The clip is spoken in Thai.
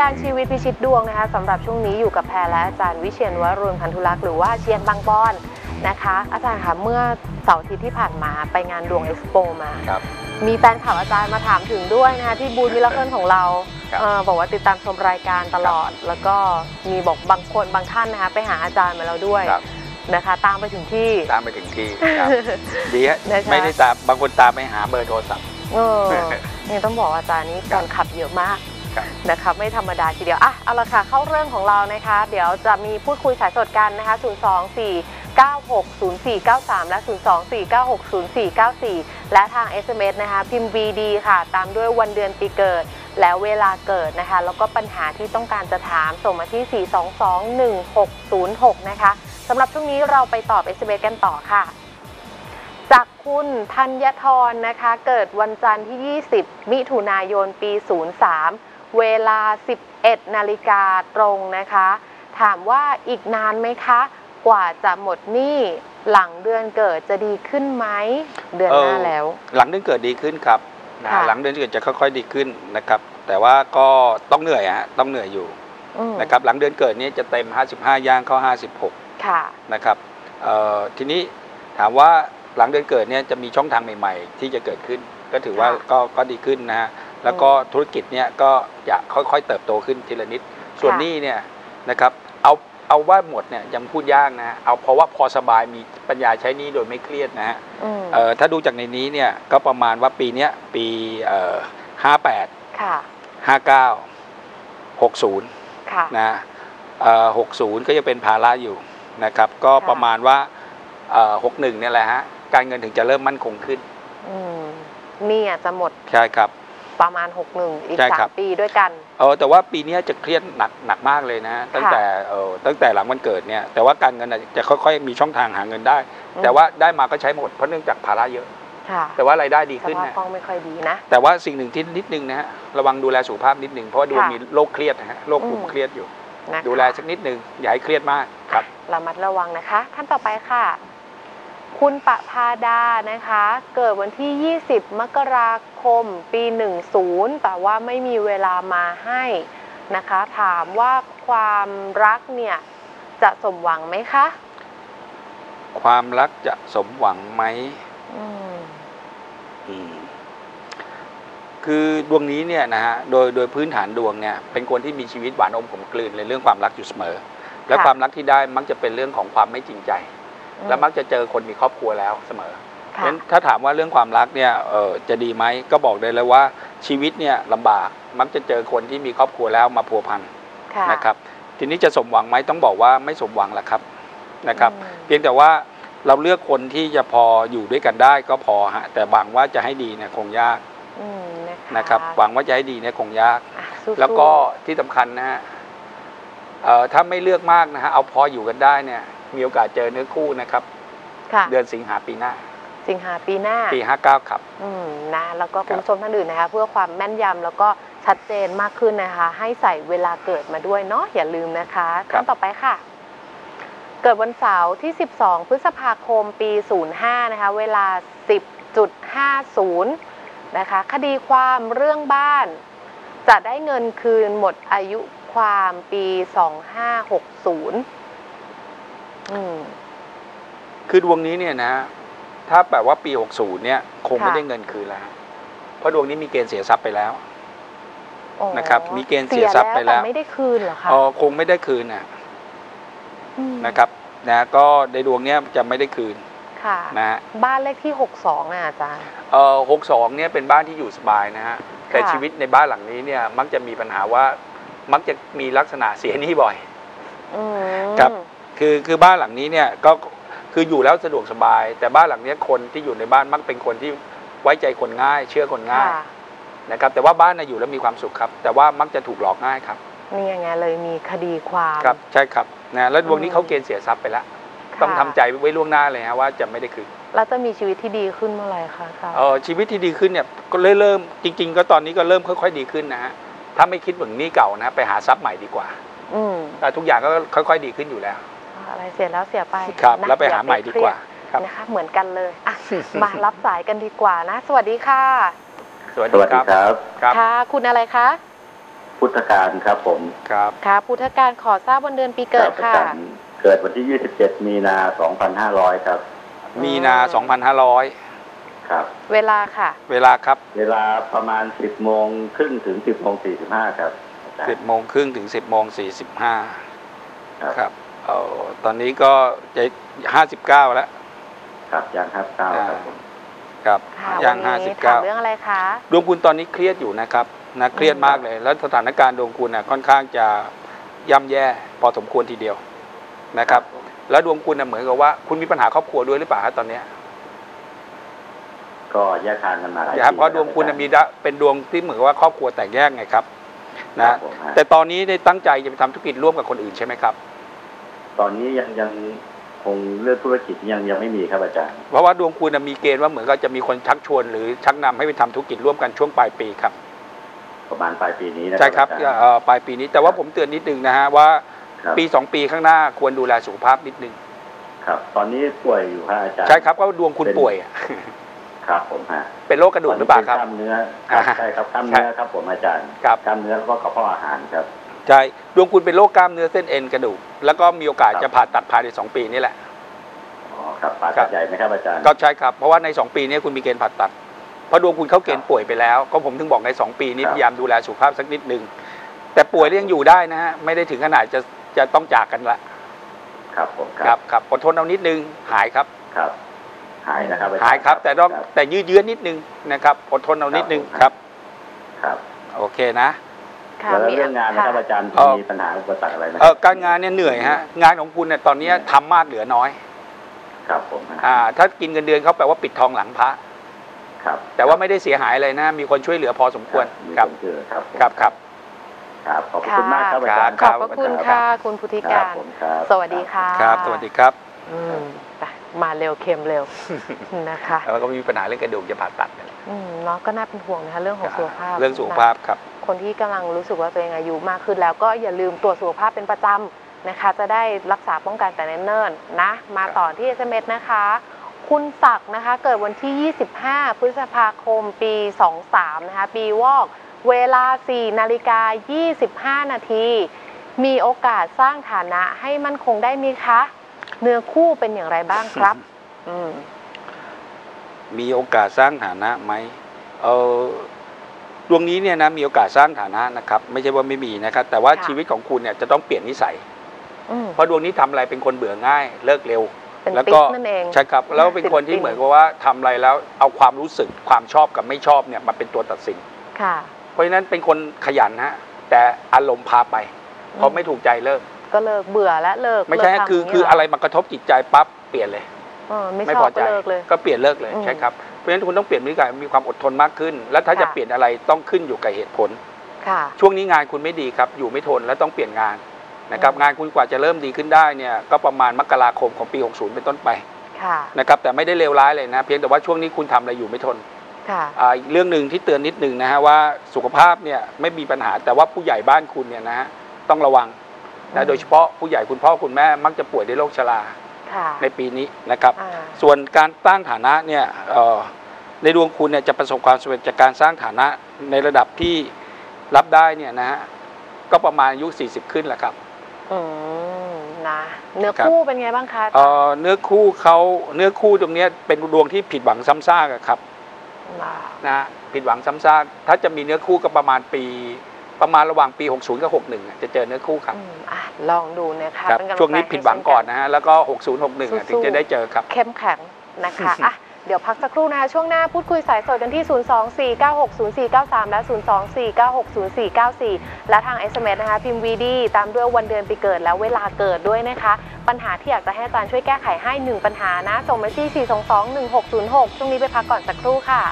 การชีวิตพิชิตดวงนะคะสำหรับช่วงนี้อยู่กับแพรและอาจารย์วิเชียนวรุณพันธุลักษ์หรือว่าเชียนบางบอนนะคะ อาจารย์คะเมื่อเสาร์อาทิตย์ที่ผ่านมาไปงานดวงเอ็กซ์โปมาครับ มีแฟนข่าวอาจารย์มาถามถึงด้วยนะคะที่บูธ Miracle ของเราครับ เออบอกว่าติดตามชมรายการตลอด แล้วก็มีบอกบางคนบางท่านนะคะไปหาอาจารย์มาแล้วด้วยครับนะคะ ตามไปถึงที่ ตามไปถึงที่ครับ ดีฮะนะคะ ไม่ได้ตามบางคนตามไปหาเบอร์โทรศัพท์ เออนี่ต้องบอกว่าอาจารย์นี่แฟนคลับเยอะมากครับ นะคะไม่ธรรมดาทีเดียวอะเอาละค่ะเข้าเรื่องของเรานะคะ เดี๋ยวจะมีพูดคุยสายสดกันนะคะ 0 2 4 9 6 0 4 9 3 และ 0 2 4 9 6 0 4 9 4 และทาง SMS นะคะ พิมพ์ VD ค่ะ ตามด้วยวันเดือนปีเกิด แล้วเวลาเกิดนะคะ แล้วก็ปัญหาที่ต้องการจะถาม ส่งมาที่ 4221606 นะคะสำหรับช่วงนี้เราไปตอบ SMS กันต่อค่ะ จากคุณธัญทรนะคะ เกิดวันจันทร์ที่ 20 มิถุนายน ปี 03 เวลา 11 นาฬิกาตรงนะคะ ถามว่าอีกนานไหมคะ กว่าจะหมดหนี้หลังเดือนเกิดจะดีขึ้นไหมเดือนหน้าแล้ว หลังเดือนเกิดดีขึ้นครับนะค่ะหลังเดือนเกิดจะค่อย ๆดีขึ้นนะครับ แต่ว่าก็ต้องเหนื่อยฮะต้องเหนื่อยอยู่อืมนะครับหลังเดือนเกิดนี้จะเต็ม 55 ย่างเข้า 56ค่ะนะครับเอ่อทีนี้ถามว่าหลังเดือนเกิดเนี่ยจะมีช่องทางใหม่ ๆ ที่จะเกิดขึ้น ก็ถือว่าค่ะก็ก็ดีขึ้นนะฮะ แล้วก็ธุรกิจเนี่ยก็จะค่อยๆเติบโตขึ้นทีละนิด ส่วนค่ะหนี้เนี่ยนะครับเอาเอาว่าหมดเนี่ยยังพูดยากนะฮะเอาเพราะว่าพอสบายมีปัญญาใช้หนี้โดยไม่เครียดนะฮะอืมเอ่อถ้าดูจากในนี้เนี่ยก็ประมาณว่าปีเนี้ยปีเอ่อ58ค่ะ59 60ค่ะนะเอ่อ60ก็ยังเป็นภาระอยู่นะครับ ก็ค่ะประมาณว่าเอ่อ61เนี่ยแหละฮะการเงินถึงจะเริ่มมั่นคงขึ้นอืมหนี่อาจจะหมดใช่ครับ ประมาณ 61 อีก ใช่ครับ 3 ปีด้วยกัน เออแต่ว่าปีเนี้ยจะเครียดหนักหนักมากเลยนะฮะตั้งแต่เออตั้งแต่หลังวันเกิดเนี่ยแต่ว่าการเงินน่ะจะค่อยๆมีช่องทางหาเงินได้ อืม แต่ว่าได้มาก็ใช้หมดเพราะเนื่องจากภาระเยอะ ค่ะแต่ว่ารายได้ดีสขึ้นภาพนะคล่องไม่ค่อยดีนะ แต่ว่าสิ่งหนึ่งที่นิดนึงนะฮะระวังดูแลสุขภาพนิดนึงเพราะว่าดูค่ะมีโรคเครียดนะฮะโรคกลุ่มอืม เครียดอยู่ นะคะดูแลสักนิดนึงอย่าให้เครียดมากครับ ระมัดระวังนะคะ ท่านต่อไปค่ะ คุณปะพาดานะคะ เกิดวันที่ 20 มกราคม ปี 10 แต่ว่าไม่มีเวลามาให้นะคะ ถามว่าความรักเนี่ยจะสมหวังไหมคะ ความรักจะสมหวังไหมอืมอืมคือดวงนี้เนี่ยนะฮะโดยโดยพื้นฐานดวงเนี่ยเป็นคนที่มีชีวิตหวานอมขมกลืนในเรื่องความรักอยู่เสมอ และค่ะความรักที่ได้มักจะเป็นเรื่องของความไม่จริงใจ และมักจะเจอคนมีครอบครัวแล้วเสมอค่ะงั้นถ้าถามว่าเรื่องความรักเนี่ยเออจะดีไหมก็บอกได้เลยว่าชีวิตเนี่ยลำบากมักจะเจอคนที่มีครอบครัวแล้วมาพัวพันค่ะนะครับทีนี้จะสมหวังไหมต้องบอกว่าไม่สมหวังแหละครับนะครับอืมเพียงแต่ว่าเราเลือกคนที่จะพออยู่ด้วยกันได้ก็พอฮะแต่หวังว่าจะให้ดีเนี่ยคงยากอืมนะคะนะครับหวังว่าจะให้ดีเนี่ยคงยากอะสู้ๆแล้วก็ที่สำคัญนะฮะเอ่อถ้าไม่เลือกมากนะฮะเอาพออยู่กันได้เนี่ย มีโอกาสเจอเนื้อคู่นะครับ ค่ะ เดือนสิงหาปีหน้า สิงหาปีหน้า ปีห้าเก้าครับ อืมนะแล้วก็ครัคุบณผู้ชมท่านอื่นนะคะ เพื่อความแม่นยำแล้วก็ชัดเจนมากขึ้นนะคะ ให้ใส่เวลาเกิดมาด้วยเนาะอย่าลืมนะคะท่านต่อไปค่ะ เกิดวันเสาร์ที่ 12 พฤษภาคมปี 05 นะคะ เวลา 10.50 นะคะ คดีความเรื่องบ้าน จะได้เงินคืนหมดอายุความปี 2560อืม คือดวงนี้เนี่ยนะ ถ้าแบบว่าปี 60 เนี่ย คงไม่ค่ะได้เงินคืนแล้ว เพราะดวงนี้มีเกณฑ์เสียทรัพย์ไปแล้วอ๋อนะครับ มีเกณฑ์เสียทรัพย์ไปแล้วแต่ไม่ได้คืนเหรอคะเออคงไม่ได้คืนนะมนะครับ นะ ก็ในดวงเนี้ยจะไม่ได้คืนค่ะนะฮะบ้านเลขที่ 62อะอาจารย์เออ62 เนี่ยเป็นบ้านที่อยู่สบายนะฮะแต่ค่ะชีวิตในบ้านหลังนี้เนี่ย มักจะมีปัญหาว่า มักจะมีลักษณะเสียหนี้บ่อยอืมครับ คือคือบ้านหลังนี้เนี่ยก็คืออยู่แล้วสะดวกสบาย แต่บ้านหลังเนี้ยคนที่อยู่ในบ้านมักเป็นคนที่ไว้ใจคนง่าย เชื่อคนง่ายค่ะนะครับ แต่ว่าบ้านนะอยู่แล้วมีความสุขครับ แต่ว่ามักจะถูกหลอกง่ายครับนี่ยังไงเลยมีคดีความครับใช่ครับนะแล้วดวงนี้อืมเขาเกณฑ์เสียทรัพย์ไปแล้วค่ะต้องทำใจไว้ล่วงหน้าเลยฮะว่าจะไม่ได้คืนแล้วจะมีชีวิตที่ดีขึ้นเมื่อไหร่คะอาจารย์เออชีวิตที่ดีขึ้นเนี่ยก็เริ่มจริง ๆ ก็ตอนนี้ก็เริ่มค่อยๆดีขึ้นนะฮะถ้าไม่คิดถึงหนี้เก่านะไปหาทรัพย์ใหม่ดีกว่าอืม แต่ทุกอย่างก็ค่อย ๆ ดีขึ้นอยู่แล้ว อะไรเสียแล้วเสียไปครับนะแล้วไปหาอย่ใหม่ดีกว่าเคครัรีบยดนะคะเหมือนกันเลยอะ มารับสายกันดีกว่านะ สวัสดีค่ะ สวัสสดีวัสคดีรับครับ ครับค่ะ คุณอะไรคะพุทธการครับผมครับ ค่ะ พุทธการขอทราบวันเดือนปีเกิดครับค่ะอาจารย์เกิดวันที่ 27 มีนา 2500 ครับ มีนา 2500 ครับ เวลาค่ะ เวลาครับ เวลาประมาณ 10 โมงครึ่งถึง 10โมง45 ครับอาจารย์10โมงครึ่งถึง 10โมง45ครับ ครับ เออตอนนี้ก็จะ59แล้วครับย่างครับเก้าครับผมครับค่ะย่างวันนี้ถามเรื่องอะไรคะ59ดวงคุณตอนนี้เครียดอยู่นะครับนะเครียดมากเลย แล้วสถานการณ์ดวงคุณน่ะค่อนข้างจะย่ำแย่พอสมควรทีเดียวนะครับผมแล้วดวงคุณน่ะเหมือนกับว่า คุณมีปัญหาครอบครัวด้วยหรือเปล่าฮะตอนเนี้ยก็แยกทางกันมาหลายนะครับปีเพราะดวงคุณน่ะมีดะเป็นดวงที่เหมือนกับว่าครอบครัวแตกแยกไงครับครันะบผมฮะแต่ตอนนี้ได้ตั้งใจจะไปทำธุรกิจร่วมกับคนอื่นใช่ไหมครับ ตอนนี้ยังยังคงเรื่องธุรกิจยังยังไม่มีครับอาจารย์ เพราะว่าดวงคุณน่ะมีเกณฑ์ว่าเหมือนกับจะมีคนชักชวน หรือชักนำให้ไปทำธุรกิจร่วมกันช่วงปลายปีครับ ประมาณปลายปีนี้นะใช่ครับอาจารย์ เอ่อปลายปีนี้แต่ว่าผมเตือนนิดนึงนะฮะว่าครับ ปีสองปีข้างหน้าควรดูแลสุขภาพนิดนึงครับ ตอนนี้ป่วยอยู่ครับอาจารย์ ใช่ครับก็ดวงคุณป่วยอะ ครับผมฮะเป็นโรคกระดูกหรือเปล่าครับกล้ามเนื้อครับอ่าใช่ครับกล้ามเนื้อครับผมอาจารย์ครับ กล้ามเนื้อแล้วก็กระเพาะอาหารครับ ใช่ดวงคุณเป็นโรคกล้ามเนื้อเส้นเอ็นกระดูก แล้วก็มีโอกาสครับจะผ่าตัดภายในสองปีนี่แหละอ๋อครับปาครัตับดใหญ่ไหมครับอาจารย์ก็ใช่ครับ เพราะว่าในสองปีนี้คุณมีเกณฑ์ผ่าตัดเพราะดวงคุณเข้าเกณฑ์ป่วยไปแล้ว ก็ผมถึงบอกในสองปีนี้ครับพยายามดูแลสุขภาพสักนิดนึงแต่ป่วยแล้วยังอยู่ได้นะฮะไม่ได้ถึงขนาดจะจะต้องจากกันละครับผมครับครับอดทนเอานิดนึงหายครับครับ หายนะครับอจหายครับ แต่ต้องแต่ยืดเยื้อนิดนึงนะครับอดทนเอานิดนึงครับ ครับ โอเคนะค่ะ แล้วมีเรื่องงานนะครับค่ะอาจารย์เอ่อมีปัญหาอุปสรรคอะไรไหมเออการงานเนี่ยเหนื่อยฮะงานของคุณเนี่ยตอนนี้ทำมากเหลือน้อย ครับผมฮะอ่า ถ้ากินเงินเดือนเขาแปลว่าปิดทองหลังพระครับ แต่ว่าไม่ได้เสียหายอะไรนะ มีคนช่วยเหลือพอสมควรมีครับนเจอครับผมครับครับครับขอบคุณมากครับอาจารย์ขอบพระคุณค่ะคุณพุทธิครักาบรผมครับสวัสดีค่ะครับสวัสดีครับอืมไปมาเร็วเค็มเร็วนะคะแล้วก็มีปัญหาเรื่องกระดูกจะผ่าตัดเนี่ยอืมเนาะก็น่าเป็นห่วงนะคะเรื่องของสุขภาพ เรื่องสุขภาพครับนะ คนที่กำลังรู้สึกว่าตัวเองอายุมากขึ้นแล้วก็อย่าลืมตรวจสุขภาพเป็นประจำนะคะ จะได้รักษาป้องกันแต่เนิ่นๆนะ มาต่อที่ SMS นะคะ คุณศักดิ์นะคะ เกิดวันที่ 25 พฤษภาคมปี 23 นะคะ ปีวอก เวลา 4 นาฬิกา 25 นาที มีโอกาสสร้างฐานะให้มั่นคงได้ไหมคะ เนื้อคู่เป็นอย่างไรบ้างครับ อืมมีโอกาสสร้างฐานะไหม เออ ดวงนี้เนี่ยนะมีโอกาสสร้างฐานะนะครับ ไม่ใช่ว่าไม่มีนะครับ แต่ว่าค่ะ ชีวิตของคุณเนี่ยจะต้องเปลี่ยนนิสัย อืม เพราะดวงนี้ทำอะไรเป็นคนเบื่อง่าย เลิกเร็ว เป็นแล้วติ๊ก็กนั่นเองใช่ครับแล้วเป็นคนที่ติดๆเหมือนกับว่าทำอะไรแล้วเอาความรู้สึกความชอบกับไม่ชอบเนี่ยมาเป็นตัวตัดสิน ค่ะ เพราะฉะนั้นเป็นคนขยันฮะแต่อารมณ์พาไปเพราะไม่ถูกใจเลิก ก็เลิกเบื่อและเลิกไม่ใช่เลิกทำคืออย่างนี้คือเหอะไรมากระทบจิตใจปั๊บเปลี่ยนเลยเออ ไม่ไม่ชพออบใจก็เลิกเลยก็เปลี่ยนเลิกเลยอืมใช่ครับเพราะฉะนั้นคุณต้องเปลี่ยนพฤติกรรมมีความอดทนมากขึ้น แล้วถ้าจะค่ะเปลี่ยนอะไรต้องขึ้นอยู่กับเหตุผลค่ะช่วงนี้งานคุณไม่ดีครับ อยู่ไม่ทนแล้วต้องเปลี่ยนงานนะครับอืมงานคุณกว่าจะเริ่มดีขึ้นได้เนี่ยก็ประมาณมกราคมของปี 60 เป็นต้นไปค่ะนะครับแต่ไม่ได้เลวร้ายเลยนะ เพียงแต่ว่าช่วงนี้คุณทำอะไรอยู่ไม่ทนค่ะอ่าอีกเรื่องหนึ่งที่เตือนนิดหนึ่งนะฮะว่าสุขภาพเนี่ยไม่มีปัญหาแต่ว่าผู้ใหญ่บ้านคุณเนี่ยนะฮะต้องระวังอืนะมโดยเฉพาะผู้ใหญ่คุณพ่อคุณแม่มักจะป่วยด้วยโรคชราค่ะ ในปีนี้นะครับอ่าส่วนการตั้งฐานะเนี่ยเอ่อในดวงคุณเนี่ยจะประสบความสำเร็จจากการสร้างฐานะในระดับที่รับได้เนี่ยนะฮะก็ประมาณอายุ 40 ขึ้นแหละครับอืมนะเนื้อครับคู่เป็นไงบ้างคะเอ่อเนื้อคู่เขาเนื้อคู่ตรงเนี้ยเป็นดวงที่ผิดหวังซ้ำซากอะครับอ่านะผิดหวังซ้ำซากถ้าจะมีเนื้อคู่ก็ประมาณปี ประมาณระหว่างปี 60 กับ 61อะจะเจอเนื้อคู่ครับอืมอะ ลองดูนะคะครับเป็นกำลังใจช่วงนี้ผิดหวังก่อนให้นะฮะแล้วก็ 60 61อะถึงจะได้เจอครับ เข้มแข็งนะคะอะเดี๋ยวพักสักครู่นะคะ ช่วงหน้าพูดคุยสายสดกันที่ 024960493 และ 024960494 และทาง SMS นะคะ พิมพ์วีดีตามด้วยวันเดือนปีเกิดและเวลาเกิดด้วยนะคะ ปัญหาที่อยากจะให้อาจารย์ช่วยแก้ไขให้ 1 ปัญหานะ ส่งมาที่ 4221606 ช่วงนี้ไปพักก่อนสักครู่ค่ะ